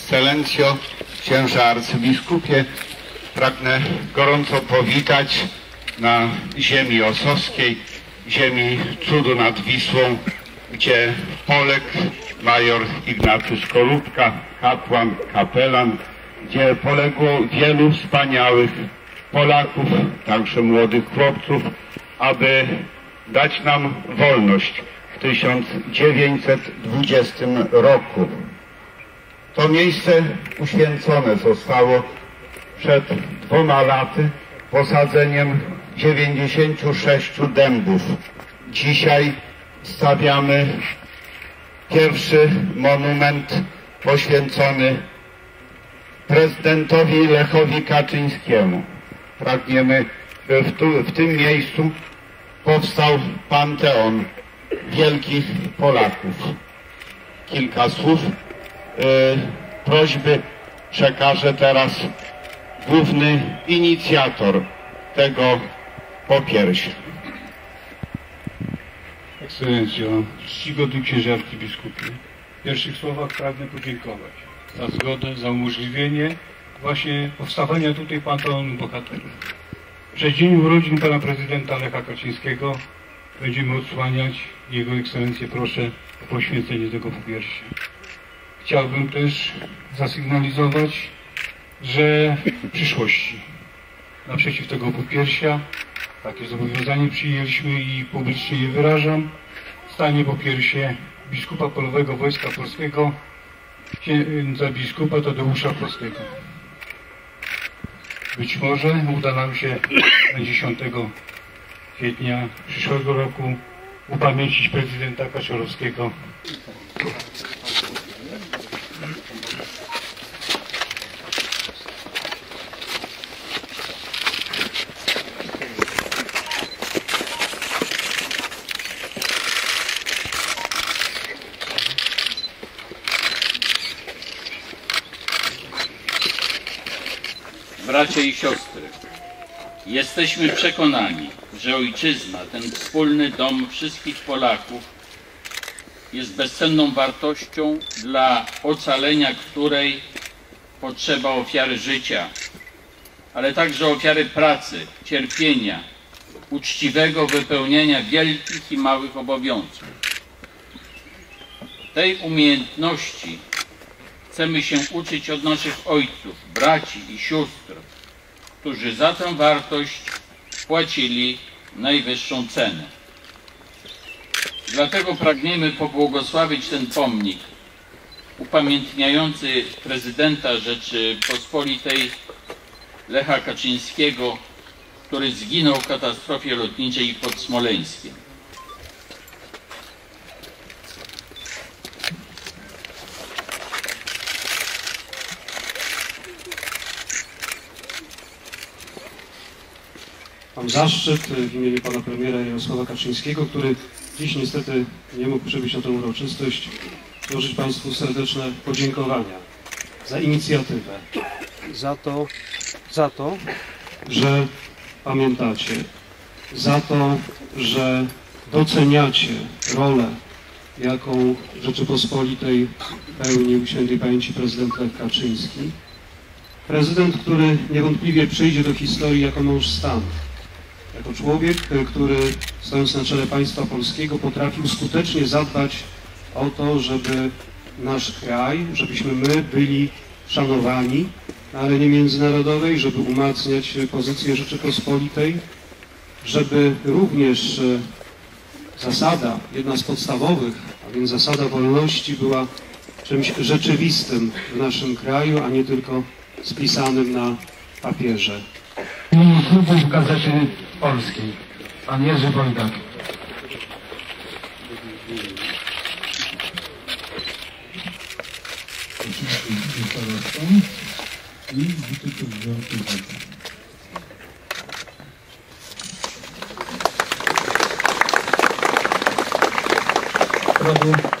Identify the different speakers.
Speaker 1: Ekscelencjo, księże arcybiskupie, pragnę gorąco powitać na ziemi osowskiej, ziemi cudu nad Wisłą, gdzie Polek, major Ignatiusz Kolubka, kapłan, kapelan, gdzie poległo wielu wspaniałych Polaków, także młodych chłopców, aby dać nam wolność w 1920 roku. To miejsce uświęcone zostało przed dwoma laty posadzeniem 96 dębów. Dzisiaj stawiamy pierwszy monument poświęcony prezydentowi Lechowi Kaczyńskiemu. Pragniemy, by w, tu, w tym miejscu powstał panteon wielkich Polaków. Kilka słów prośby przekaże teraz główny inicjator tego popiersia.
Speaker 2: Ekscelencjo, czcigodny księże arcybiskupie, w pierwszych słowach pragnę podziękować za zgodę, za umożliwienie właśnie powstawania tutaj Panteonu Bohaterów. W przeddzień urodzin pana prezydenta Lecha Kaczyńskiego będziemy odsłaniać Jego Ekscelencję proszę o poświęcenie tego popiersia. Chciałbym też zasygnalizować, że w przyszłości naprzeciw tego popiersia takie zobowiązanie przyjęliśmy i publicznie je wyrażam. Stanie po piersie biskupa polowego Wojska Polskiego, księdza biskupa Tadeusza Polskiego. Być może uda nam się 10 kwietnia przyszłego roku upamięcić prezydenta Kaczorowskiego.
Speaker 3: Bracia i siostry, jesteśmy przekonani, że ojczyzna, ten wspólny dom wszystkich Polaków, jest bezcenną wartością, dla ocalenia której potrzeba ofiary życia, ale także ofiary pracy, cierpienia, uczciwego wypełniania wielkich i małych obowiązków. Tej umiejętności chcemy się uczyć od naszych ojców, braci i sióstr, którzy za tę wartość płacili najwyższą cenę. Dlatego pragniemy pobłogosławić ten pomnik upamiętniający prezydenta Rzeczypospolitej Lecha Kaczyńskiego, który zginął w katastrofie lotniczej pod Smoleńskiem.
Speaker 4: Mam zaszczyt w imieniu pana premiera Jarosława Kaczyńskiego, który dziś niestety nie mógł przybyć na tę uroczystość, złożyć państwu serdeczne podziękowania za inicjatywę, za to, za to, że pamiętacie, za to, że doceniacie rolę, jaką Rzeczypospolitej pełnił świętej pamięci prezydent Lech Kaczyński. Prezydent, który niewątpliwie przyjdzie do historii jako mąż stanu, jako człowiek, który stojąc na czele państwa polskiego potrafił skutecznie zadbać o to, żeby nasz kraj, żebyśmy my byli szanowani na arenie międzynarodowej, żeby umacniać pozycję Rzeczypospolitej, żeby również e, zasada, jedna z podstawowych, a więc zasada wolności była czymś rzeczywistym w naszym kraju, a nie tylko spisanym na papierze.
Speaker 5: Klubów Gazety Polskiej. Pan Jerzy Wojdak.
Speaker 6: i Rady.